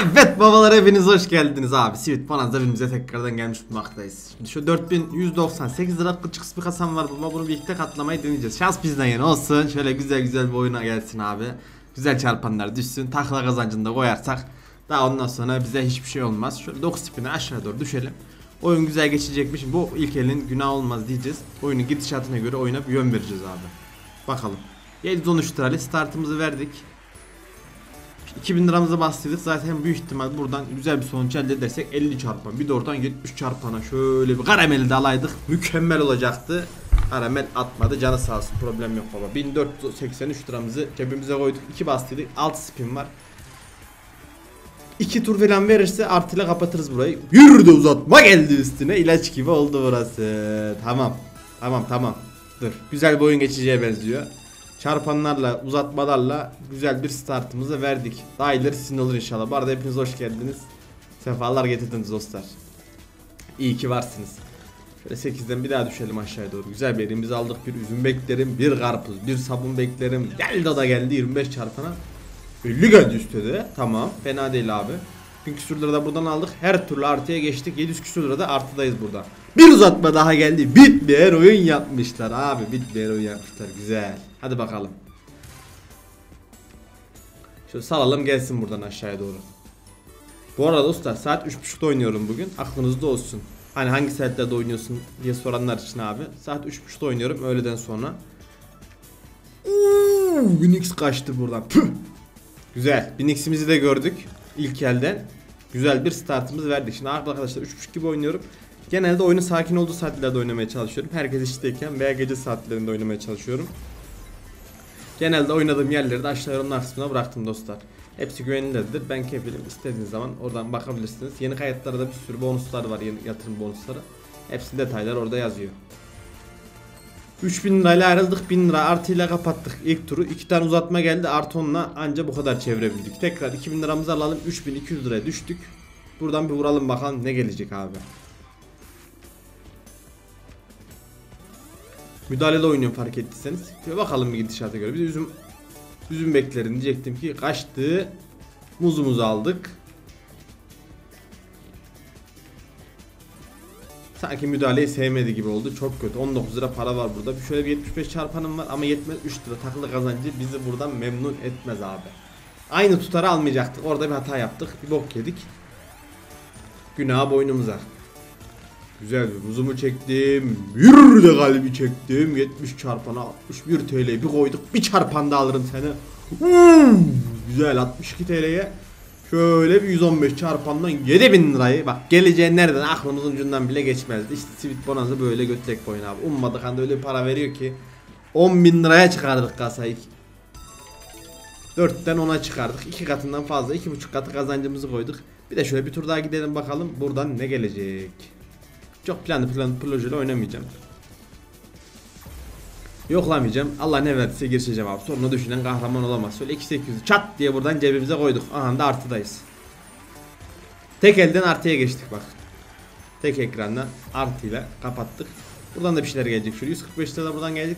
Evet babalar hepiniz hoş geldiniz abi. Sivit Bonanza evimize tekrardan gelmiş bulunmaktayız. Şimdi şu 4198 lira kılçık bir kasam var baba bunu birlikte katlamayı deneyeceğiz. Şans bizden yana olsun. Şöyle güzel güzel bir oyuna gelsin abi. Güzel çarpanlar düşsün. Takla kazancını da koyarsak daha ondan sonra bize hiçbir şey olmaz. Şöyle 9 spin'e aşağı doğru düşelim. Oyun güzel geçecekmiş. Bu ilk elin günah olmaz diyeceğiz. Oyunun gidişatına göre oyuna bir yön vereceğiz abi. Bakalım. 713 lirayla startımızı verdik. 2000 liramızı bastırdık. Zaten büyük ihtimal buradan güzel bir sonuç elde edersek 50 çarpan bir de oradan 70 çarpana şöyle bir karameli de alaydık. Mükemmel olacaktı. Karamel atmadı. Canı sağ olsun. Problem yok baba. 1483 liramızı cebimize koyduk. 2 bastırdık. 6 spin var. 2 tur falan verirse artıyla kapatırız burayı. Yürü de uzatma geldi üstüne. İlaç gibi oldu burası. Tamam. Tamam tamam. Dur. Güzel bir oyun geçeceğe benziyor Çarpanlarla, uzatmalarla güzel bir startımızı verdik. Daha ileri sizin olur inşallah. Bu arada hepiniz hoş geldiniz. Sefalar getirdiniz dostlar. İyi ki varsınız. Şöyle 8'den bir daha düşelim aşağıya doğru. Güzel bir elimizi aldık. Bir üzüm beklerim, bir karpuz, bir sabun beklerim. Geldi da geldi 25 çarpana. 50 geldi üstte. Tamam. Fena değil abi. 1000 küsür lira da buradan aldık. Her türlü artıya geçtik. 700 küsür lira da artıdayız burada. Bir uzatma daha geldi. Bitmeyen oyun yapmışlar abi. Bitmeyen oyun yapmışlar. Güzel. Hadi bakalım. Şöyle salalım gelsin buradan aşağıya doğru. Bu arada dostlar saat 3.30'da oynuyorum bugün. Aklınızda olsun. Hani hangi saatlerde oynuyorsun diye soranlar için abi. Saat 3.30'da oynuyorum öğleden sonra. Uuu, Unix kaçtı buradan. Püh. Güzel. Unix'imizi de gördük ilk elden. Güzel bir startımız verdik. Şimdi arkadaşlar 3.30 gibi oynuyorum. Genelde oyunun sakin olduğu saatlerde oynamaya çalışıyorum. Herkes işteyken veya gece saatlerinde oynamaya çalışıyorum. Genelde oynadığım yerleri de aşağı yorumlar kısmına bıraktım dostlar. Hepsi güvenilirdir. Ben kefilim. İstediğiniz zaman oradan bakabilirsiniz. Yeni kayıtlarda da bir sürü bonuslar var. Yeni yatırım bonusları. Hepsinin detayları orada yazıyor. 3000 lirayla ayrıldık 1000 lira artıyla kapattık ilk turu 2 tane uzatma geldi artı 10'la anca bu kadar çevirebildik tekrar 2000 liramızı alalım 3200 liraya düştük buradan bir vuralım bakalım ne gelecek abi Müdahalede oynuyor fark ettiyseniz. Şöyle bakalım bir gidişata göre. Biz üzüm üzüm beklerin diyecektim ki kaçtı. Muzumuzu aldık. Sanki müdahaleyi sevmedi gibi oldu. Çok kötü. 19 lira para var burada. Şöyle bir 75 çarpanım var ama yetmez 3 lira takılı kazancı bizi buradan memnun etmez abi. Aynı tutarı almayacaktık. Orada bir hata yaptık. Bir bok yedik. Günah boynumuza. Güzel bir buzumu çektim. Bir de kalbi çektim. 70 çarpana 61 TL bir koyduk. Bir çarpan da alırım seni. Hmm, güzel 62 TL'ye. Şöyle bir 115 çarpandan 7000 lirayı bak geleceğin nereden aklımızın ucundan bile geçmezdi. İşte Sweet Bonanza böyle götlek boyun abi. Ummadık hani öyle bir para veriyor ki 10 bin liraya çıkardık kasayı. 4'ten 10'a çıkardık. 2 katından fazla 2,5 katı kazancımızı koyduk. Bir de şöyle bir tur daha gidelim bakalım buradan ne gelecek. Çok planlı planlı projeli oynamayacağım. Yoklamayacağım. Allah ne verdiyse girişeceğim abi. Sonuna düşünen kahraman olamaz. Şöyle 2800 çat diye buradan cebimize koyduk. Aha da artıdayız. Tek elden artıya geçtik bak. Tek ekrandan artıyla kapattık. Buradan da bir şeyler gelecek. Şöyle 145 lira buradan geldik.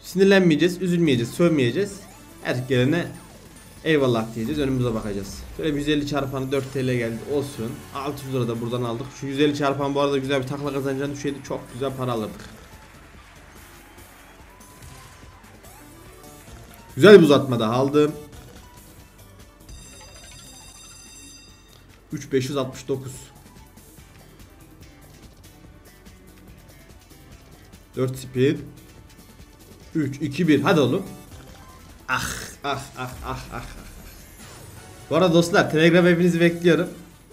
Sinirlenmeyeceğiz, üzülmeyeceğiz, sövmeyeceğiz. Her gelene eyvallah diyeceğiz. Önümüze bakacağız. Şöyle 150 çarpanı 4 TL geldi. Olsun. 600 lira da buradan aldık. Şu 150 çarpan bu arada güzel bir takla kazanacağını düşeydi. Çok güzel para alırdık. Güzel bir uzatma daha aldım. 3569 4 speed 3 2 1 hadi oğlum. Ah ah ah ah ah. Bu arada dostlar Telegram hepinizi bekliyorum.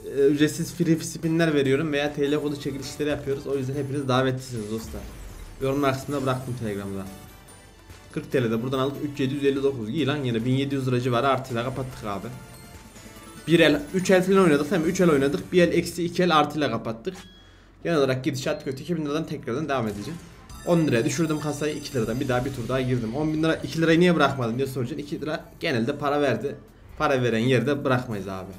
Ee, ücretsiz free spinler veriyorum veya TL kodu çekilişleri yapıyoruz. O yüzden hepiniz davetlisiniz dostlar. Yorumlar kısmına bıraktım Telegram'da. 40 TL'de buradan aldık 3759 iyi lan yine 1700 lira civarı artıyla kapattık abi. Bir el 3 el falan oynadık mi? 3 el oynadık. Bir el eksi 2 el artıyla kapattık. Genel olarak gidişat kötü. 2000 liradan tekrardan devam edeceğim. 10 liraya düşürdüm kasayı 2 liradan bir daha bir tur daha girdim. 10 bin lira 2 lirayı niye bırakmadın diye soracaksın. 2 lira genelde para verdi. Para veren yerde bırakmayız abi.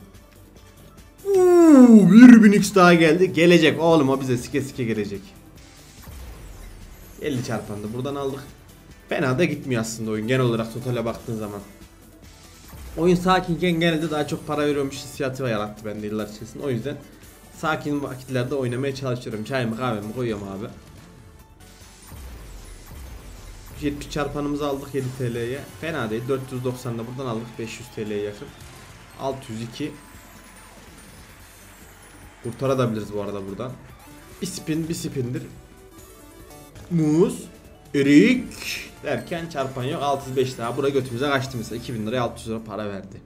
Uuu, bir bin x daha geldi. Gelecek oğlum o bize sike sike gelecek. 50 çarpandı buradan aldık. Fena da gitmiyor aslında oyun genel olarak totale baktığın zaman. Oyun sakinken genelde daha çok para veriyormuş hissiyatı yarattı bende yıllar içerisinde. O yüzden sakin vakitlerde oynamaya çalışıyorum. Çayımı kahvemi koyuyorum abi. 70 çarpanımızı aldık 7 TL'ye. Fena değil. 490'da buradan aldık 500 TL'ye yakın. 602 Kurtarabiliriz bu arada buradan. Bir spin bir spindir. Muz, erik derken çarpan yok 605 daha. Bura götümüze kaçtı mesela 2000 liraya 600 lira para verdi.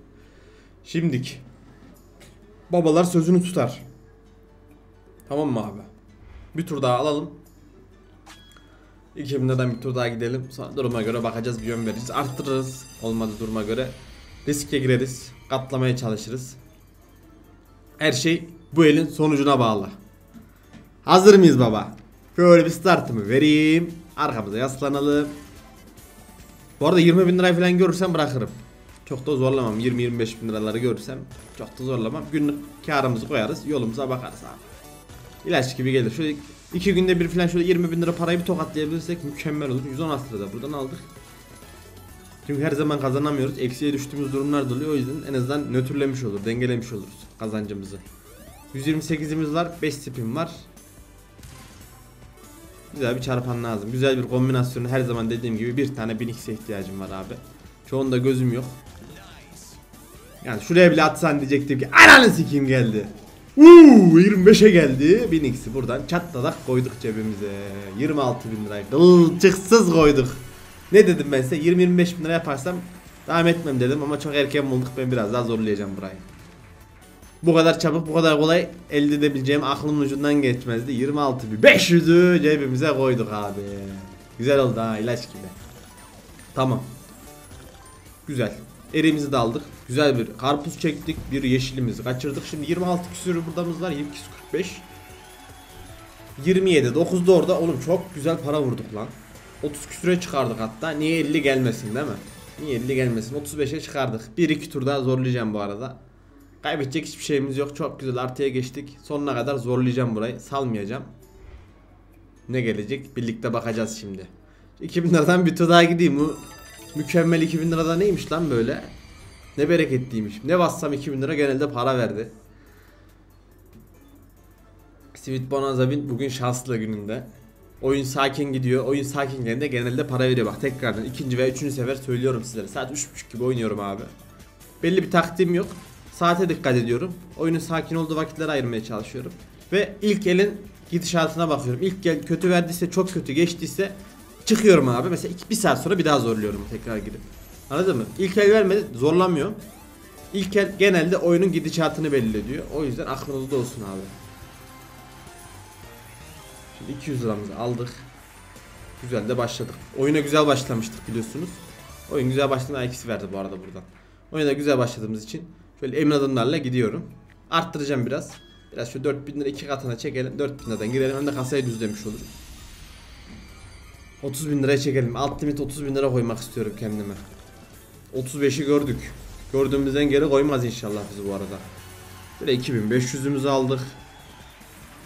Şimdik. Babalar sözünü tutar. Tamam mı abi? Bir tur daha alalım. 2000 liradan bir tur daha gidelim. Sonra duruma göre bakacağız bir yön veririz. Arttırırız. Olmadı duruma göre. Riske gireriz. Katlamaya çalışırız. Her şey bu elin sonucuna bağlı. Hazır mıyız baba? Şöyle bir startımı vereyim. Arkamıza yaslanalım. Bu arada 20 bin lirayı falan görürsem bırakırım. Çok da zorlamam. 20-25 bin liraları görürsem çok da zorlamam. Günlük karımızı koyarız. Yolumuza bakarız abi. İlaç gibi gelir. Şöyle iki günde bir falan şöyle 20 bin lira parayı bir tokatlayabilirsek mükemmel olur. 116 lira buradan aldık. Çünkü her zaman kazanamıyoruz. Eksiye düştüğümüz durumlar da oluyor. O yüzden en azından nötrlemiş olur, dengelemiş oluruz kazancımızı. 128'imiz var, 5 spin var. Güzel bir çarpan lazım. Güzel bir kombinasyonu her zaman dediğim gibi bir tane 1000x'e ihtiyacım var abi. Çoğunda gözüm yok. Yani şuraya bile atsan diyecektim ki ananı sikeyim geldi. Uuu 25'e geldi. 1000x'i buradan çatladak koyduk cebimize. 26 bin lirayı kılçıksız koyduk. Ne dedim ben size 20-25 bin lira yaparsam devam etmem dedim ama çok erken bulduk ben biraz daha zorlayacağım burayı. Bu kadar çabuk bu kadar kolay elde edebileceğim aklımın ucundan geçmezdi. 26.500'ü cebimize koyduk abi. Güzel oldu ha ilaç gibi. Tamam. Güzel. Eriğimizi de aldık. Güzel bir karpuz çektik. Bir yeşilimizi kaçırdık. Şimdi 26 küsürü buradamız var. 22 45. 27 9 da orada. Oğlum çok güzel para vurduk lan. 30 küsüre çıkardık hatta. Niye 50 gelmesin değil mi? Niye 50 gelmesin? 35'e çıkardık. 1-2 tur daha zorlayacağım bu arada. Kaybedecek hiçbir şeyimiz yok. Çok güzel artıya geçtik. Sonuna kadar zorlayacağım burayı. Salmayacağım. Ne gelecek? Birlikte bakacağız şimdi. 2000 liradan bir tur daha gideyim. Bu mükemmel 2000 lirada neymiş lan böyle? Ne bereketliymiş. Ne bassam 2000 lira genelde para verdi. Sweet Bonanza Win bugün şanslı gününde. Oyun sakin gidiyor. Oyun sakinken de genelde para veriyor. Bak tekrardan ikinci veya üçüncü sefer söylüyorum sizlere. Saat 3.30 gibi oynuyorum abi. Belli bir taktiğim yok. Saate dikkat ediyorum. Oyunun sakin olduğu vakitleri ayırmaya çalışıyorum. Ve ilk elin gidişatına bakıyorum. İlk el kötü verdiyse çok kötü geçtiyse çıkıyorum abi. Mesela iki, bir saat sonra bir daha zorluyorum tekrar girip. Anladın mı? İlk el vermedi zorlamıyorum. İlk el genelde oyunun gidişatını belli. O yüzden aklınızda olsun abi. Şimdi 200 liramızı aldık. Güzel de başladık. Oyuna güzel başlamıştık biliyorsunuz. Oyun güzel başladığında ikisi verdi bu arada buradan. Oyuna güzel başladığımız için şöyle emin adımlarla gidiyorum. Arttıracağım biraz. Biraz şu 4000 lira iki katına çekelim. 4000 liradan girelim hem de kasayı düzlemiş oluruz. 30 bin liraya çekelim. Alt limit 30 bin lira koymak istiyorum kendime. 35'i gördük. Gördüğümüzden geri koymaz inşallah bizi bu arada. Böyle 2500'ümüzü aldık.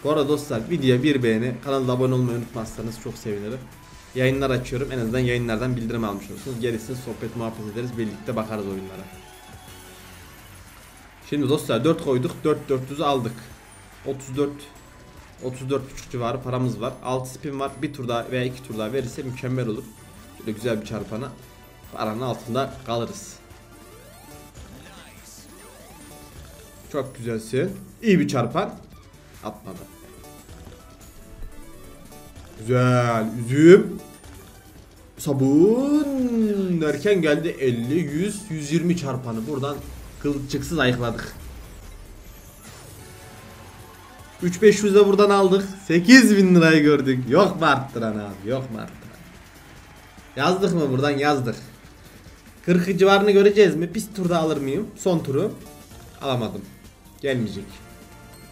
Bu arada dostlar videoya bir beğeni, kanala abone olmayı unutmazsanız çok sevinirim. Yayınlar açıyorum. En azından yayınlardan bildirim almış olursunuz. Gerisini sohbet muhabbet ederiz. Birlikte bakarız oyunlara. Şimdi dostlar 4 koyduk. 4 400'ü aldık. 34 34 buçuk civarı paramız var. 6 spin var. Bir tur daha veya iki tur daha verirse mükemmel olur. Şöyle güzel bir çarpana. Paranın altında kalırız. Çok güzelsin. İyi bir çarpan. Atmadı. Güzel. Üzüm. Sabun derken geldi 50, 100, 120 çarpanı. Buradan kılçıksız ayıkladık. 3500 de buradan aldık. 8000 lirayı gördük. Yok mu arttıran abi? Yok mu arttıran? Yazdık mı buradan? Yazdık. 40 civarını göreceğiz mi? Bir turda alır mıyım? Son turu. Alamadım. Gelmeyecek.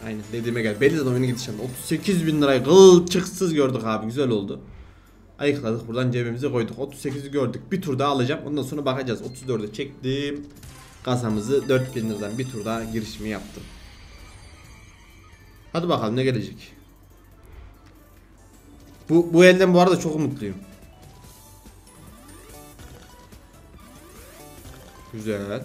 Aynen dediğime gel. Belli de oyunu gidişim. 38 bin lirayı kılçıksız gördük abi. Güzel oldu. Ayıkladık. Buradan cebimize koyduk. 38'i gördük. Bir tur daha alacağım. Ondan sonra bakacağız. 34'e çektim. Kasamızı 4000 liradan bir tur daha girişimi yaptım. Hadi bakalım ne gelecek. Bu, bu elden bu arada çok umutluyum. Güzel.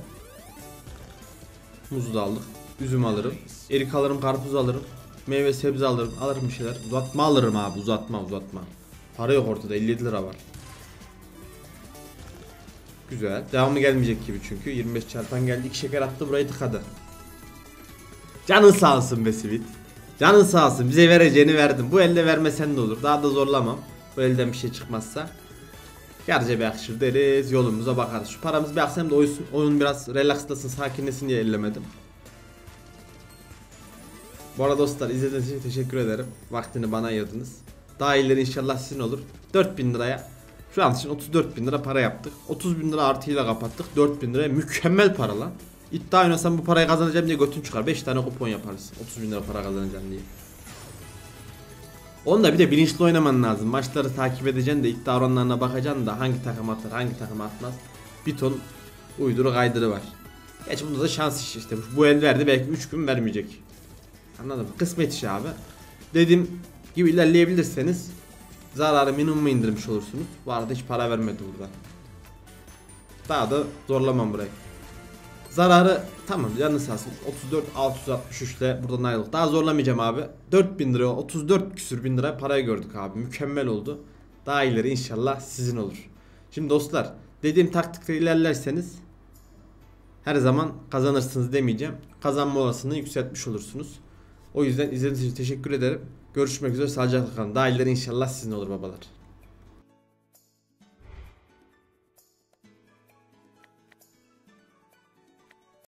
Muzu da aldık. Üzüm alırım. Erik alırım, karpuz alırım. Meyve sebze alırım. Alırım bir şeyler. Uzatma alırım abi. Uzatma uzatma. Para yok ortada. 57 lira var. Güzel. Devamı gelmeyecek gibi çünkü. 25 çarpan geldi. İki şeker attı. Burayı tıkadı. Canın sağ olsun be Sivit. Canın sağ olsun. Bize vereceğini verdim. Bu elde vermesen de olur. Daha da zorlamam. Bu elden bir şey çıkmazsa. Yarıca bir akışır deriz. Yolumuza bakarız. Şu paramız bir aksam da oysun, oyun biraz relaxlasın, sakinlesin diye ellemedim. Bu arada dostlar izlediğiniz için teşekkür ederim. Vaktini bana ayırdınız. Daha iyileri inşallah sizin olur. 4000 liraya şu an için 34 bin lira para yaptık. 30 bin lira artıyla kapattık. 4 bin liraya mükemmel para lan. İddia oynasam bu parayı kazanacağım diye götün çıkar. 5 tane kupon yaparız. 30 bin lira para kazanacağım diye. Onu da bir de bilinçli oynaman lazım. Maçları takip edeceksin de iddia oranlarına bakacaksın da hangi takım atar hangi takım atmaz. Bir ton uyduru kaydırı var. Geç bunda da şans işi işte. Bu el verdi belki 3 gün vermeyecek. Anladın mı? Kısmet işi abi. Dediğim gibi ilerleyebilirseniz zararı minimuma indirmiş olursunuz. Bu arada hiç para vermedi burada. Daha da zorlamam burayı. Zararı tamam canı sağ olsun. 34 663 ile buradan ayrıldık. Daha zorlamayacağım abi. 4000 lira 34 küsür bin lira parayı gördük abi. Mükemmel oldu. Daha ileri inşallah sizin olur. Şimdi dostlar dediğim taktikle ilerlerseniz her zaman kazanırsınız demeyeceğim. Kazanma olasılığını yükseltmiş olursunuz. O yüzden izlediğiniz için teşekkür ederim. Görüşmek üzere sağlıcakla kalın. Daha ileri inşallah sizin olur babalar.